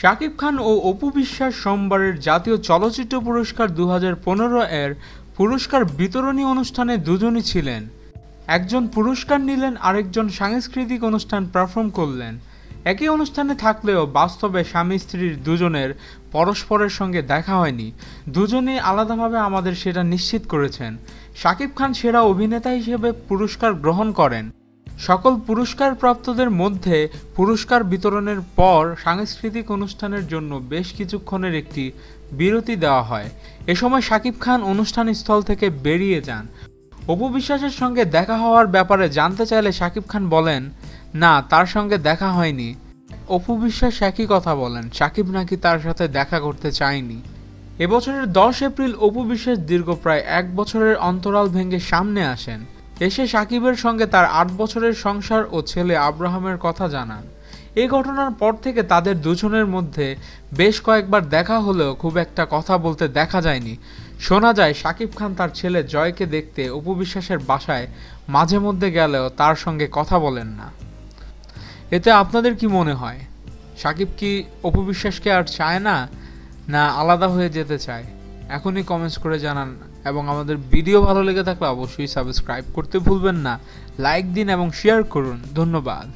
শাকিব খান ও অপু বিশ্বাস সোমবারের জাতীয় চলচ্চিত্র পুরস্কার দু হাজার পনেরো এর পুরস্কার বিতরণী অনুষ্ঠানে দুজনই ছিলেন। একজন পুরস্কার নিলেন, আরেকজন সাংস্কৃতিক অনুষ্ঠান পারফর্ম করলেন। একই অনুষ্ঠানে থাকলেও বাস্তবে স্বামী স্ত্রীর দুজনের পরস্পরের সঙ্গে দেখা হয়নি। দুজনেই আলাদাভাবে আমাদের সেটা নিশ্চিত করেছেন। শাকিব খান সেরা অভিনেতা হিসেবে পুরস্কার গ্রহণ করেন। সকল পুরস্কার প্রাপ্তদের মধ্যে পুরস্কার বিতরণের পর সাংস্কৃতিক অনুষ্ঠানের জন্য বেশ কিছুক্ষণের একটি বিরতি দেওয়া হয়। এ সময় শাকিব খান অনুষ্ঠান স্থল থেকে বেরিয়ে যান। অপু বিশ্বাসের সঙ্গে দেখা হওয়ার ব্যাপারে জানতে চাইলে শাকিব খান বলেন না, তার সঙ্গে দেখা হয়নি। অপু বিশ্বাস একই কথা বলেন শাকিব নাকি তার সাথে দেখা করতে চায়নি। এবছরের দশ এপ্রিল অপু বিশ্বাস দীর্ঘ প্রায় এক বছরের অন্তরাল ভেঙে সামনে আসেন। এসে সাকিবের সঙ্গে তার আট বছরের সংসার ও ছেলে আব্রাহামের কথা জানান। এই ঘটনার পর থেকে তাদের দুজনের মধ্যে বেশ কয়েকবার দেখা হলেও খুব একটা কথা বলতে দেখা যায়নি। শোনা যায়, সাকিব খান তার ছেলে জয়কে দেখতে অপু বিশ্বাসের বাসায় মাঝে মধ্যে গেলেও তার সঙ্গে কথা বলেন না। এতে আপনাদের কি মনে হয়? সাকিব কি অপু বিশ্বাসকে আর চায় না? না আলাদা হয়ে যেতে চায়? এখনই কমেন্টস করে জানান এবং আমাদের ভিডিও ভালো লেগে থাকলে অবশ্যই সাবস্ক্রাইব করতে ভুলবেন না। লাইক দিন এবং শেয়ার করুন। ধন্যবাদ।